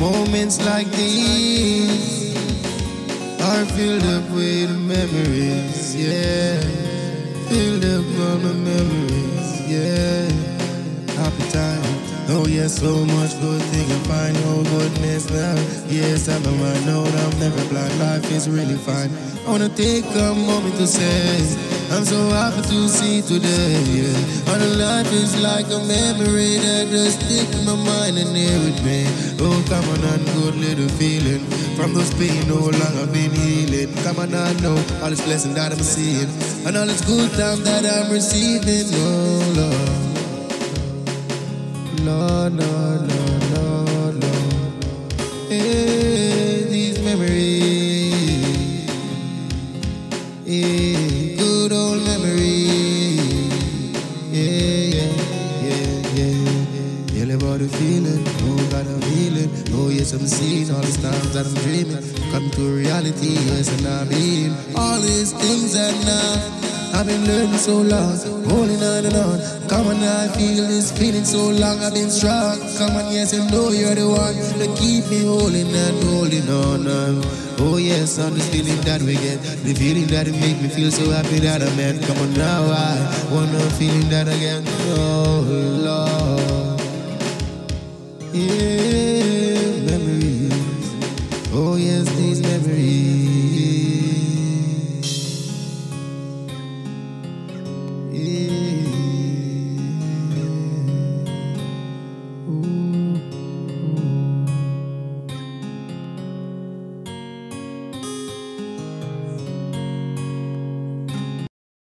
Moments like these are filled up with memories, yeah. Filled up on the memories, yeah. Happy time. Oh yes, so much good thing I find no goodness now. Yes, I'm a man, no, I'm never blind. Life is really fine. I wanna take a moment to say I'm so happy to see today, yeah. And life is like a memory that just stick in my mind and here with me. Oh, come on, and good little feeling. From those pain, no long I've been healing. Come on, I know all this blessing that I'm seeing. And all this good time that I'm receiving. Oh. Lord, Lord, Lord, Lord, feeling. Oh, God, I'm healing. Oh, yes, I'm seeing all these times that I'm dreaming. Come to reality, yes, and I'm being all these things that now. I've been learning so long, holding on and on. Come on, I feel this feeling so long. I've been strong. Come on, yes, I know you're the one to keep me holding and holding on. on. Oh yes, on this feeling that we get, the feeling that it make me feel so happy that I'm at. Come on now, I want a feeling that again. Oh Lord, yeah, memories. Oh, yes, these memories.